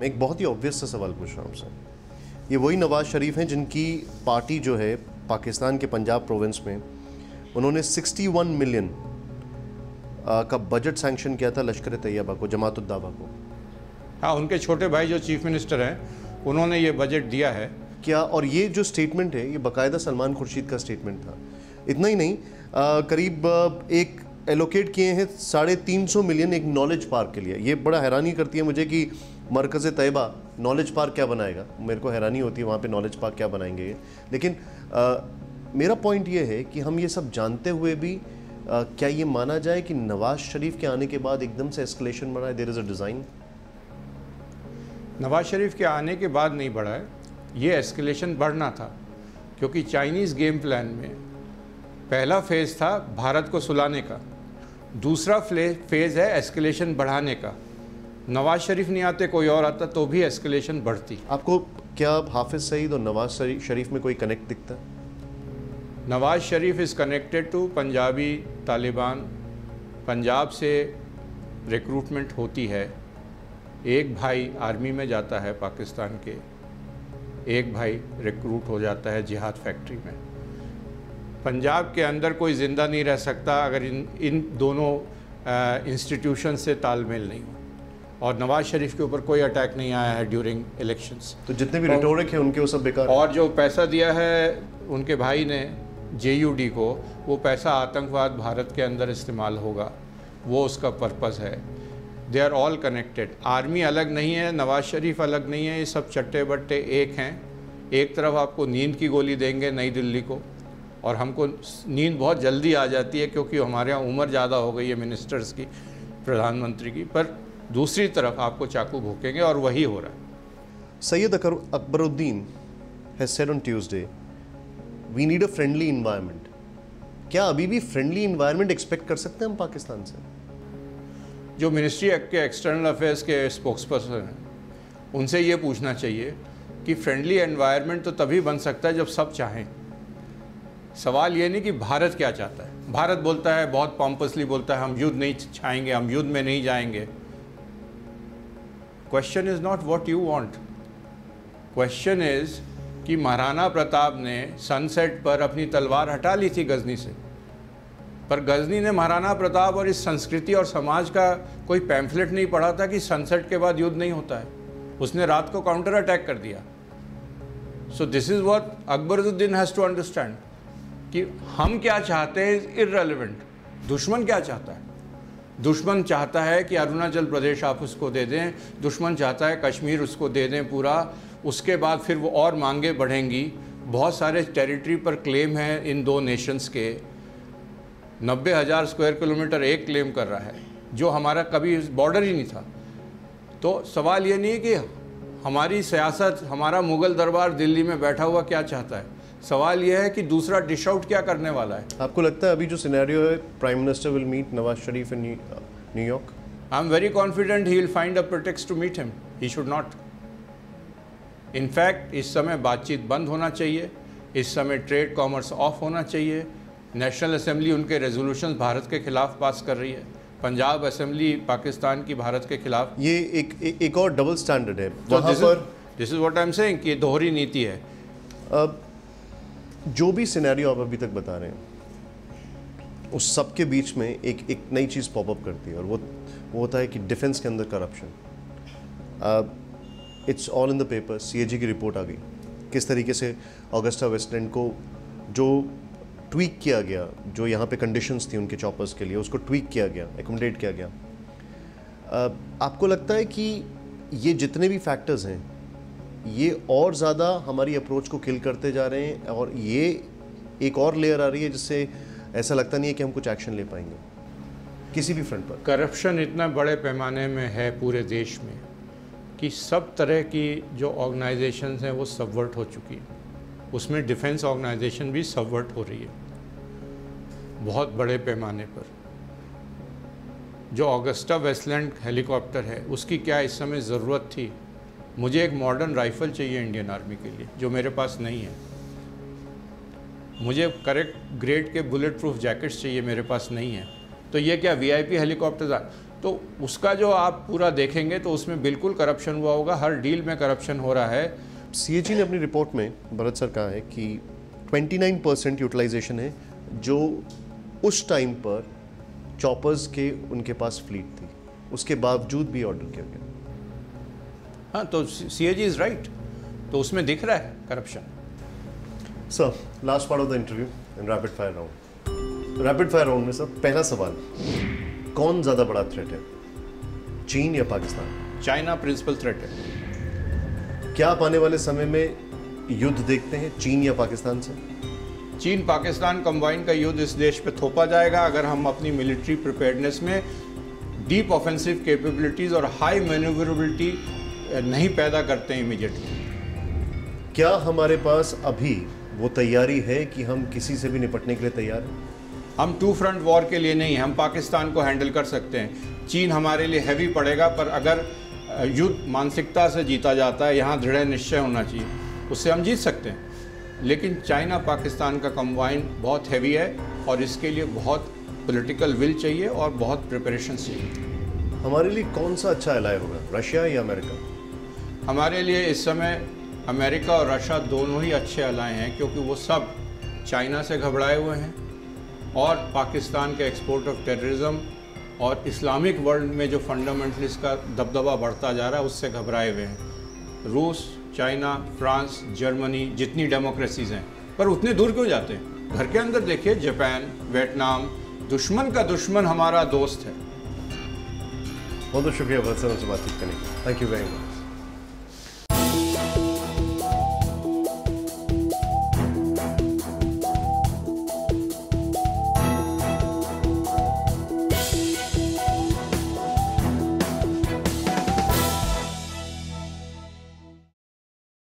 मैं एक बहुत ही ऑब्वियस सा सवाल पूछ रहा हूँ आपसे। ये वही नवाज़ शरीफ हैं जिनकी पार्टी जो है पाकिस्तान के पंजाब प्रोविंस में उन्होंने 61 मिलियन का बजट सैंक्शन किया था लश्कर तैयबा को जमातुद्दावा को। हाँ उनके छोटे भाई जो चीफ मिनिस्टर हैं उन्होंने ये बजट दिया है। क्या और ये जो स्टेटमेंट है ये बाकायदा सलमान खुर्शीद का स्टेटमेंट था। इतना ही नहीं आ, करीब एक एलोकेट किए हैं साढ़े तीन सौ मिलियन एक नॉलेज पार्क के लिए। ये बड़ा हैरानी करती है मुझे कि मरकज़ तयबा नॉलेज पार्क क्या बनाएगा? मेरे को हैरानी होती है वहाँ पे नॉलेज पार्क क्या बनाएँगे ये। लेकिन आ, मेरा पॉइंट ये है कि हम ये सब जानते हुए भी आ, क्या ये माना जाए कि नवाज़ शरीफ के आने के बाद एकदम से एस्कलेशन बढ़ा है? There is a design Nawaz Sharif के आने के बाद नहीं बढ़ा है। ये एस्केलेशन बढ़ना था क्योंकि चाइनीज़ गेम प्लान में पहला फ़ेज़ था भारत को सुलाने का। दूसरा फ़ेज़ है एस्केलेशन बढ़ाने का। नवाज़ शरीफ नहीं आते कोई और आता तो भी एस्केलेशन बढ़ती। आपको क्या हाफिज सईद और नवाज़ शरीफ में कोई कनेक्ट दिखता? है Nawaz Sharif is connected to Punjabi Taliban. Punjab से रिक्रूटमेंट होती है। एक भाई आर्मी में जाता है पाकिस्तान के। एक भाई रिक्रूट हो जाता है जिहाद फैक्ट्री में। पंजाब के अंदर कोई ज़िंदा नहीं रह सकता अगर इन इन दोनों इंस्टीट्यूशन से तालमेल नहीं हो और नवाज़ शरीफ के ऊपर कोई अटैक नहीं आया है ड्यूरिंग इलेक्शंस तो जितने भी रिटोरिक हैं उनके वो सब बेकार और जो पैसा दिया है उनके भाई ने जेयूडी को वो पैसा आतंकवाद भारत के अंदर इस्तेमाल होगा। वो उसका पर्पज़ है। They are all connected army अलग नहीं है नवाज़ शरीफ अलग नहीं है ये सब चट्टे बट्टे एक हैं। एक तरफ़ आपको नींद की गोली देंगे नई दिल्ली को। और हमको नींद बहुत जल्दी आ जाती है क्योंकि हमारे यहाँ उम्र ज़्यादा हो गई है मिनिस्टर्स की प्रधानमंत्री की। पर दूसरी तरफ़ आपको चाकू भूकेंगे और वही हो रहा है। सैयद अकर Akbaruddin has said on Tuesday we need a friendly environment क्या अभी भी फ्रेंडली इन्वायरमेंट एक्सपेक्ट कर सकते हैं हम पाकिस्तान से? जो मिनिस्ट्री एक्ट के एक्सटर्नल अफेयर्स के स्पोक्स पर्सन हैं उनसे ये पूछना चाहिए कि फ्रेंडली एनवायरनमेंट तो तभी बन सकता है जब सब चाहें। सवाल ये नहीं कि भारत क्या चाहता है। भारत बोलता है, बहुत पॉम्पसली बोलता है, हम युद्ध नहीं छाएँगे, हम युद्ध में नहीं जाएँगे। Question is not what you want question is कि महाराणा प्रताप ने सनसेट पर अपनी तलवार हटा ली थी गजनी से। पर गजनी ने महाराणा प्रताप और इस संस्कृति और समाज का कोई पैम्फलेट नहीं पढ़ा था कि सनसेट के बाद युद्ध नहीं होता है। उसने रात को काउंटर अटैक कर दिया। So this is what Akbaruddin has to understand कि हम क्या चाहते हैं इरेलीवेंट दुश्मन क्या चाहता है? दुश्मन चाहता है कि अरुणाचल प्रदेश आप उसको दे दें, दुश्मन चाहता है कश्मीर उसको दे दें पूरा, उसके बाद फिर वो और मांगे बढ़ेंगी। बहुत सारे टेरिटरी पर क्लेम है इन दो नेशंस के। नब्बे हज़ार स्क्वायर किलोमीटर एक क्लेम कर रहा है, जो हमारा कभी बॉर्डर ही नहीं था। तो सवाल ये नहीं है कि हमारी सियासत, हमारा मुग़ल दरबार दिल्ली में बैठा हुआ क्या चाहता है? सवाल यह है कि दूसरा डिश आउट क्या करने वाला है? आपको लगता है अभी जो सिनेरियो है prime minister will meet Nawaz Sharif in New York I am very confident he will find a pretext to meet him he should not in fact इस समय बातचीत बंद होना चाहिए। इस समय ट्रेड कॉमर्स ऑफ़ होना चाहिए। नेशनल असेंबली उनके रेजोल्यूशन भारत के खिलाफ पास कर रही है। पंजाब असेंबली पाकिस्तान की भारत के खिलाफ। ये एक ए, एक और डबल स्टैंडर्ड है। This this is what I am saying कि दोहरी नीति है। अब जो भी सिनेरियो आप अभी तक बता रहे हैं, उस सब के बीच में एक एक नई चीज़ पॉपअप करती है और वो वो होता है कि डिफेंस के अंदर corruption it's all in the paper CAG की रिपोर्ट आ गई. किस तरीके से ऑगस्टा वेस्टलैंड को जो ट्वीक किया गया, जो यहाँ पे कंडीशंस थी उनके चॉपर्स के लिए, उसको ट्वीक किया गया एकोमोडेट किया गया. आपको लगता है कि ये जितने भी फैक्टर्स हैं ये और ज़्यादा हमारी अप्रोच को किल करते जा रहे हैं और ये एक और लेयर आ रही है जिससे ऐसा लगता नहीं है कि हम कुछ एक्शन ले पाएँगे। किसी भी फ्रंट पर। करप्शन इतना बड़े पैमाने में है पूरे देश में कि सब तरह की जो ऑर्गेनाइजेशन हैं वो सबवर्ट हो चुकी हैं। उसमें डिफेंस ऑर्गेनाइजेशन भी सबवर्ट हो रही है। बहुत बड़े पैमाने पर। जो ऑगस्टा वेस्टलैंड हेलीकॉप्टर है, उसकी क्या इस समय ज़रूरत थी? मुझे एक मॉडर्न राइफ़ल चाहिए इंडियन आर्मी के लिए, जो मेरे पास नहीं है। मुझे करेक्ट ग्रेड के बुलेट प्रूफ जैकेट्स चाहिए, मेरे पास नहीं है। तो ये क्या वीआईपी हेलीकॉप्टर तो उसका जो आप पूरा देखेंगे तो उसमें बिल्कुल करप्शन हुआ होगा, हर डील में करप्शन हो रहा है। सीएजी ने अपनी रिपोर्ट में, भरत सर कहा है, कि 29 परसेंट यूटिलाइजेशन है, जो उस टाइम पर चॉपर्स के, उनके पास फ्लीट थी। उसके बावजूद भी ऑर्डर किया गया। हाँ तो सी ए जी इज़ राइट तो उसमें दिख रहा है corruption sir last part of the interview in rapid fire round rapid fire round में सर पहला सवाल कौन ज़्यादा बड़ा थ्रेट है? चीन या पाकिस्तान? चाइना प्रिंसिपल थ्रेट है. क्या आप आने वाले समय में युद्ध देखते हैं चीन या पाकिस्तान से? चीन पाकिस्तान कंबाइन का युद्ध इस देश पे थोपा जाएगा अगर हम अपनी मिलिट्री प्रिपेयर्डनेस में डीप ऑफेंसिव कैपेबिलिटीज़ और हाई मैन्यूवरेबिलिटी नहीं पैदा करते हैं इमीडिएटली क्या हमारे पास अभी वो तैयारी है कि हम किसी से भी निपटने के लिए तैयार हैं? हम टू फ्रंट वॉर के लिए नहीं हम पाकिस्तान को हैंडल कर सकते हैं। चीन हमारे लिए हैवी पड़ेगा पर अगर युद्ध मानसिकता से जीता जाता है यहाँ दृढ़ निश्चय होना चाहिए। उससे हम जीत सकते हैं। लेकिन चाइना पाकिस्तान का कंबाइन बहुत हैवी है और इसके लिए बहुत पॉलिटिकल विल चाहिए और बहुत प्रिपरेशन चाहिए। हमारे लिए कौन सा अच्छा एलाय होगा रशिया या अमेरिका? हमारे लिए इस समय अमेरिका और रशिया दोनों ही अच्छे अलाए हैं, क्योंकि वो सब चाइना से घबराए हुए हैं और पाकिस्तान के एक्सपोर्ट ऑफ़ टेररिज्म और इस्लामिक वर्ल्ड में जो फंडामेंटलिस्ट का दबदबा बढ़ता जा रहा है, उससे घबराए हुए हैं। रूस, चाइना, फ्रांस, जर्मनी जितनी डेमोक्रेसीज हैं, पर उतने दूर क्यों जाते हैं? घर के अंदर देखिए, जापान, वियतनाम, दुश्मन का दुश्मन हमारा दोस्त है। बहुत बहुत शुक्रिया, बहुत सर बातचीत करने थैंक यू वेरी मच